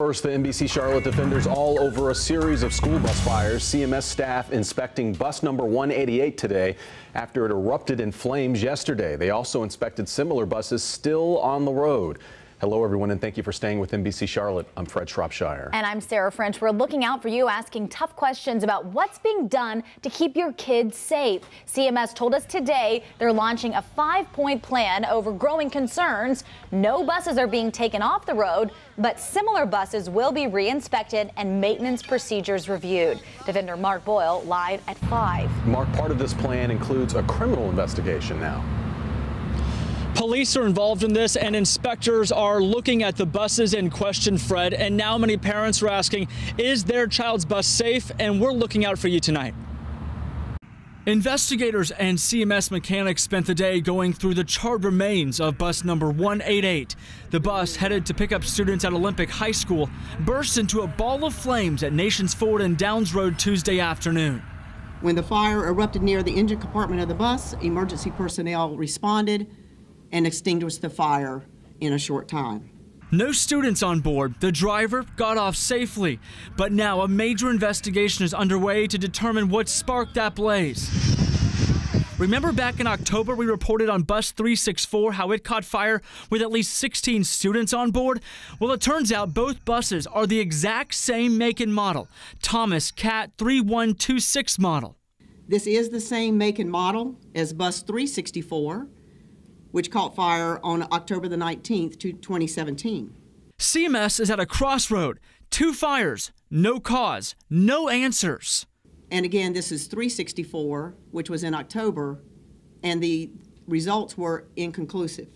First, the NBC Charlotte defenders all over a series of school bus fires. CMS staff inspecting bus number 188 today after it erupted in flames yesterday. They also inspected similar buses still on the road. Hello, everyone, and thank you for staying with NBC Charlotte. I'm Fred Shropshire. And I'm Sarah French. We're looking out for you, asking tough questions about what's being done to keep your kids safe. CMS told us today they're launching a five point plan over growing concerns. No buses are being taken off the road, but similar buses will be re-inspected and maintenance procedures reviewed. Defender Mark Boyle live at 5. Mark, part of this plan includes a criminal investigation now. Police are involved in this and inspectors are looking at the buses in question, Fred. And now many parents are asking, is their child's bus safe? And we're looking out for you tonight. Investigators and CMS mechanics spent the day going through the charred remains of bus number 188. The bus, headed to pick up students at Olympic High School, burst into a ball of flames at Nations Ford and Downs Road Tuesday afternoon. When the fire erupted near the engine compartment of the bus, emergency personnel responded and extinguished the fire in a short time. No students on board. The driver got off safely. But now a major investigation is underway to determine what sparked that blaze. Remember back in October, we reported on Bus 364 how it caught fire with at least 16 students on board? Well, it turns out both buses are the exact same make and model Thomas Cat 3126 model. This is the same make and model as Bus 364 which caught fire on October the 19th, 2017. CMS is at a crossroad. Two fires, no cause, no answers. And again, this is 364, which was in October, and the results were inconclusive.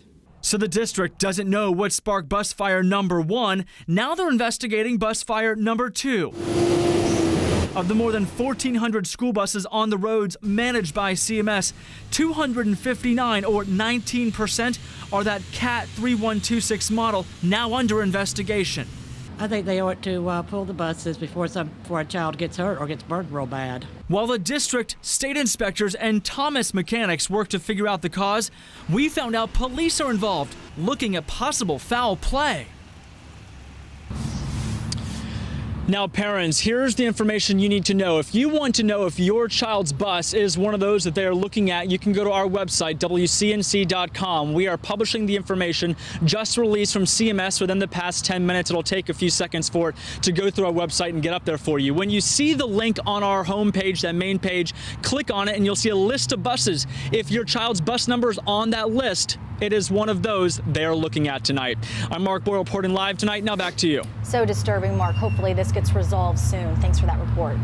So the district doesn't know what sparked bus fire number one. Now they're investigating bus fire number two. Of the more than 1,400 school buses on the roads managed by CMS, 259 or 19% are that CAT 3126 model now under investigation. I think they ought to uh, pull the buses before some before a child gets hurt or gets burned real bad. While the district, state inspectors, and Thomas mechanics work to figure out the cause, we found out police are involved, looking at possible foul play. Now, parents, here's the information you need to know. If you want to know if your child's bus is one of those that they are looking at, you can go to our website, WCNC.com. We are publishing the information just released from CMS within the past 10 minutes. It'll take a few seconds for it to go through our website and get up there for you. When you see the link on our homepage, that main page, click on it and you'll see a list of buses. If your child's bus number is on that list, it is one of those they're looking at tonight. I'm Mark Boyle reporting live tonight. Now back to you. So disturbing, Mark. Hopefully this gets resolved soon. Thanks for that report.